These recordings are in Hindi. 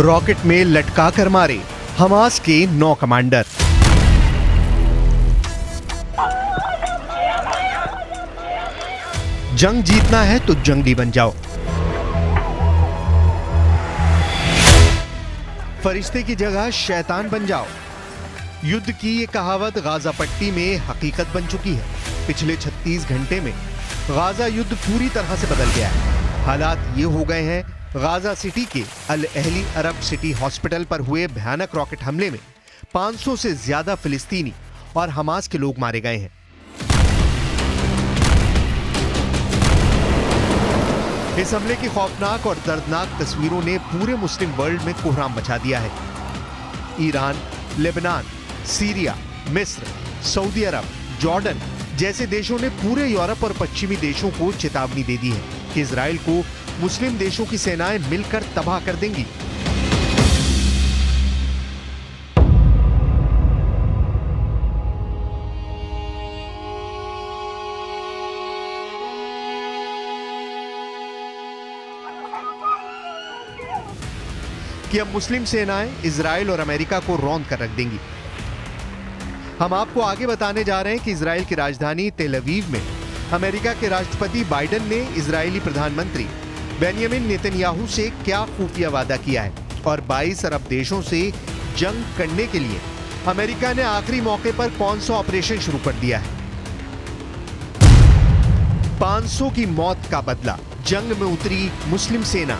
रॉकेट में लटका कर मारे हमास के नौ कमांडर। जंग जीतना है तो जंगली बन जाओ। फरिश्ते की जगह शैतान बन जाओ। युद्ध की ये कहावत गाजा पट्टी में हकीकत बन चुकी है। पिछले 36 घंटे में गाजा युद्ध पूरी तरह से बदल गया है। हालात ये हो गए हैं गाजा सिटी के Al Ahli Arab City Hospital पर हुए भयानक रॉकेट हमले में 500 से ज़्यादा फिलिस्तीनी और हमास के लोग मारे गए हैं। इस हमले की खौफनाक और दर्दनाक तस्वीरों ने पूरे मुस्लिम वर्ल्ड में कोहराम मचा दिया है। ईरान, लेबनान, सीरिया, मिस्र, सऊदी अरब, जॉर्डन जैसे देशों ने पूरे यूरोप और पश्चिमी देशों को चेतावनी दे दी है। कि इसराइल को मुस्लिम देशों की सेनाएँ मिलकर तबाह कर देंगी। कि अब मुस्लिम सेनाएँ इसराइल और अमेरिका को रौंद कर रख देंगी। हम आपको आगे बताने जा रहे हैं कि इसराइल की राजधानी तेलवीव में अमेरिका के राष्ट्रपति बाइडेन ने इजरायली प्रधानमंत्री बेनियामिन नेतन्याहू से क्या खुफिया वादा किया है और 22 अरब देशों से जंग करने के लिए अमेरिका ने आखिरी मौके पर कौन सा ऑपरेशन शुरू कर दिया है 500 की मौत का बदला जंग में उतरी मुस्लिम सेना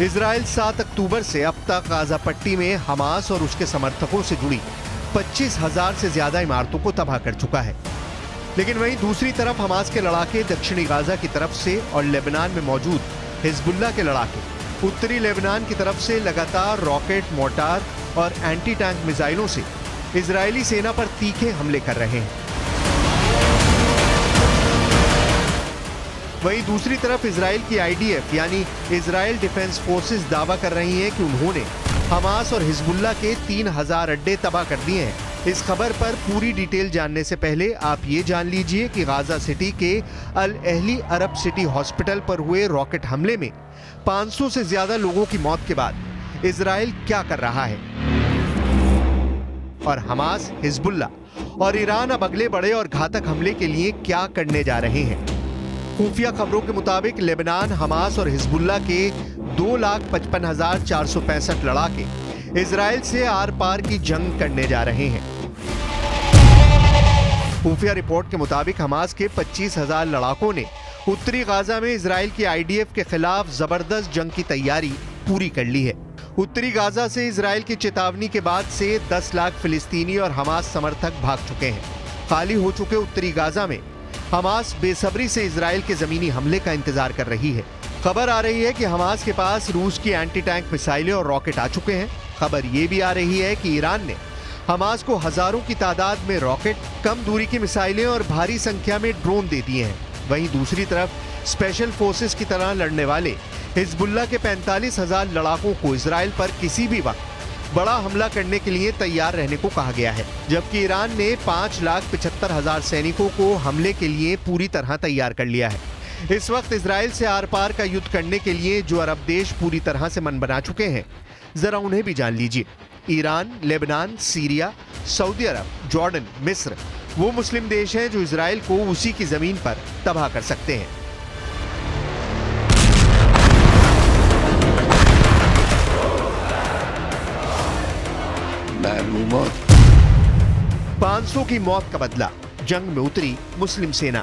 इसराइल 7 अक्टूबर से अब तक गाजा पट्टी में हमास और उसके समर्थकों से जुड़ी 25,000 से ज़्यादा इमारतों को तबाह कर चुका है। लेकिन वहीं दूसरी तरफ़ हमास के लड़ाके दक्षिणी गाजा की तरफ़ से और लेबनान में मौजूद हिजबुल्ला के लड़ाके उत्तरी लेबनान की तरफ़ से लगातार रॉकेट मोर्टार और एंटी टैंक मिसाइलों से इजरायली सेना पर तीखे हमले कर रहे हैं। वहीं दूसरी तरफ़ इसराइल की आईडीएफ यानी इसराइल डिफेंस फोर्सेस दावा कर रही हैं कि उन्होंने हमास और हिजबुल्ला के 3000 अड्डे तबाह कर दिए हैं। इस खबर पर पूरी डिटेल जानने से पहले आप ये जान लीजिए कि गाजा सिटी के Al Ahli Arab City Hospital पर हुए रॉकेट हमले में 500 से ज़्यादा लोगों की मौत के बाद इसराइल क्या कर रहा है? और हमास हिजबुल्ला और ईरान अब अगले बड़े और घातक हमले के लिए क्या करने जा रहे हैं? खुफिया खबरों के मुताबिक लेबनान, हमास और हिजबुल्ला के दो लाख पचपन हज़ार चार सौ पैंसठ लड़ाके इसराइल से आर पार की जंग करने जा रहे हैं। खुफिया रिपोर्ट के मुताबिक हमास के पच्चीस हज़ार लड़ाकों ने उत्तरी गाजा में इसराइल की आईडीएफ के खिलाफ ज़बरदस्त जंग की तैयारी पूरी कर ली है। उत्तरी गाजा से इसराइल की चेतावनी के बाद से 10 लाख फिलिस्तीनी और हमास समर्थक भाग चुके हैं। खाली हो चुके उत्तरी गाजा में हमास बेसब्री से इसराइल के जमीनी हमले का इंतज़ार कर रही है। खबर आ रही है कि हमास के पास रूस की एंटी टैंक मिसाइलें और रॉकेट आ चुके हैं। खबर ये भी आ रही है कि ईरान ने हमास को हज़ारों की तादाद में रॉकेट, कम दूरी की मिसाइलें और भारी संख्या में ड्रोन दे दिए हैं। वहीं दूसरी तरफ़ स्पेशल फोर्सेस की तरह लड़ने वाले हिजबुल्ला के पैंतालीस हज़ार लड़ाकों को इसराइल पर किसी भी वक्त बड़ा हमला करने के लिए तैयार रहने को कहा गया है, जबकि ईरान ने पाँच लाख पिछहत्तर हज़ार सैनिकों को हमले के लिए पूरी तरह तैयार कर लिया है। इस वक्त इसराइल से आर पार का युद्ध करने के लिए जो अरब देश पूरी तरह से मन बना चुके हैं, जरा उन्हें भी जान लीजिए। Iran, Lebanon, Syria, Saudi Arab, Jordan, मिस्र, वो मुस्लिम देश हैं जो इसराइल को उसी की ज़मीन पर तबाह कर सकते हैं। दसों की मौत का बदला जंग में उतरी मुस्लिम सेना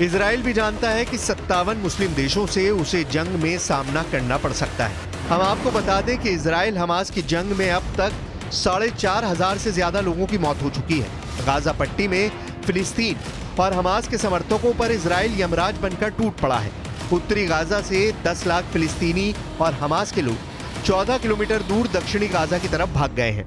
इसराइल भी जानता है कि सत्तावन मुस्लिम देशों से उसे जंग में सामना करना पड़ सकता है। हम आपको बता दें कि इसराइल हमास की जंग में अब तक साढ़े चार हज़ार से ज़्यादा लोगों की मौत हो चुकी है। गाजा पट्टी में फिलिस्तीन और हमास के समर्थकों पर इसराइल यमराज बनकर टूट पड़ा है। उत्तरी गाजा से 10 लाख फिलिस्तीनी और हमास के लोग 14 किलोमीटर दूर दक्षिणी गाजा की तरफ़ भाग गए हैं।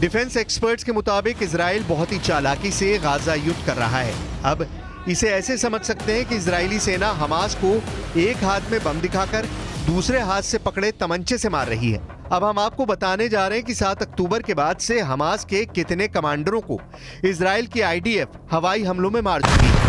डिफेंस एक्सपर्ट्स के मुताबिक इसराइल बहुत ही चालाकी से गाजा युद्ध कर रहा है अब इसे ऐसे समझ सकते हैं कि इजरायली सेना हमास को एक हाथ में बम दिखाकर दूसरे हाथ से पकड़े तमंचे से मार रही है अब हम आपको बताने जा रहे हैं कि 7 अक्टूबर के बाद से हमास के कितने कमांडरों को इसराइल की आईडीएफ हवाई हमलों में मार चुकी है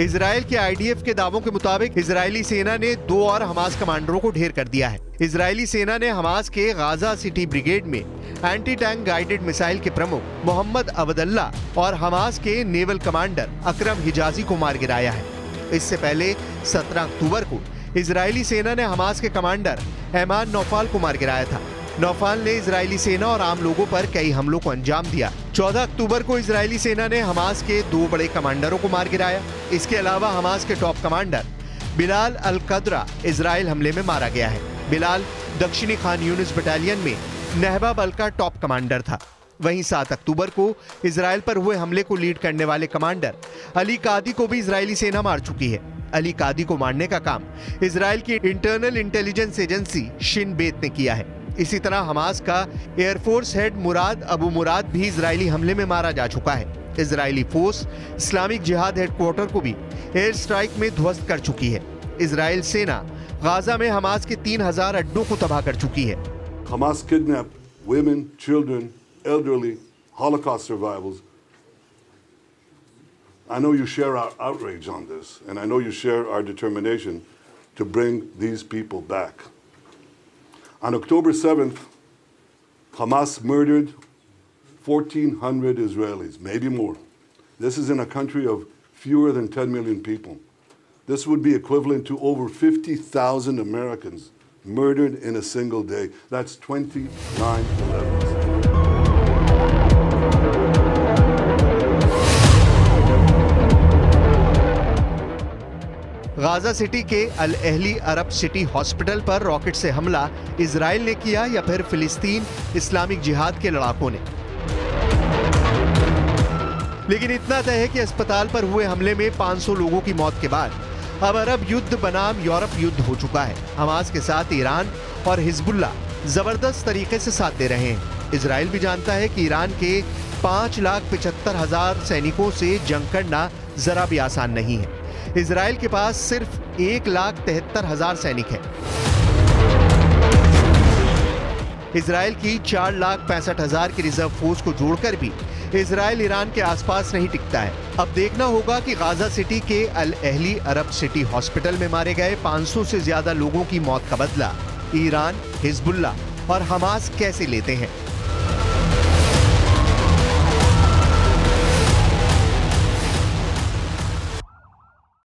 इसराइल के आईडीएफ के दावों के मुताबिक इसराइली सेना ने दो और हमास कमांडरों को ढेर कर दिया है। इसराइली सेना ने हमास के गाजा सिटी ब्रिगेड में एंटी टैंक गाइडेड मिसाइल के प्रमुख मोहम्मद अबदल्ला और हमास के नेवल कमांडर अकरम हिजाजी को मार गिराया है। इससे पहले 17 अक्टूबर को इसराइली सेना ने हमास के कमांडर एमान नौफाल को मार गिराया था। नौफाल ने इजरायली सेना और आम लोगों पर कई हमलों को अंजाम दिया। 14 अक्टूबर को इजरायली सेना ने हमास के दो बड़े कमांडरों को मार गिराया। इसके अलावा हमास के top commander, Bilal Al Qadra Israel हमले में मारा गया है। बिलाल दक्षिणी खान यूनिस बटालियन में नहबा बल का टॉप कमांडर था। वहीं 7 अक्टूबर को इसराइल पर हुए हमले को लीड करने वाले कमांडर, अली कादी को भी इसराइली सेना मार चुकी है। अली कादी को मारने का काम इसराइल की इंटरनल इंटेलिजेंस एजेंसी शिन बेत ने किया है। इसी तरह हमास का air force head Murad Abu Murad भी इसराइली हमले में मारा जा चुका है। Israeli force Islamic Jihad headquarter को भी एयर स्ट्राइक में ध्वस्त कर चुकी है। इसराइल सेना गाजा में हमास के तीन हज़ार अड्डों को तबाह कर चुकी है। Hamas kidnap women children elderly holocaust survivals I know you share our outrage on this and I know you share our determination to bring these people back On October 7th, Hamas murdered 1,400 Israelis, maybe more. This is in a country of fewer than 10 million people. This would be equivalent to over 50,000 Americans murdered in a single day. That's 29 11s. Gaza City के Al Ahli Arab City Hospital पर रॉकेट से हमला। इसराइल ने किया या फिर फिलिस्तीन इस्लामिक जिहाद के लड़ाकों ने। लेकिन इतना तय है कि अस्पताल पर हुए हमले में 500 लोगों की मौत के बाद अब अरब युद्ध बनाम यूरोप युद्ध हो चुका है। हमास के साथ ईरान और हिजबुल्ला ज़बरदस्त तरीके से साथ दे रहे हैं। इसराइल भी जानता है कि ईरान के पाँच लाख पिछहत्तर हज़ार सैनिकों से जंग करना जरा भी आसान नहीं है। इसराइल के पास सिर्फ़ एक लाख तिहत्तर हज़ार सैनिक है। इसराइल की चार लाख पैंसठ हज़ार की रिज़र्व फोर्स को जोड़कर भी इसराइल ईरान के आसपास नहीं टिकता है। अब देखना होगा कि गाजा सिटी के Al Ahli Arab City Hospital में मारे गए 500 से ज़्यादा लोगों की मौत का बदला। ईरान हिजबुल्ला और हमास कैसे लेते हैं?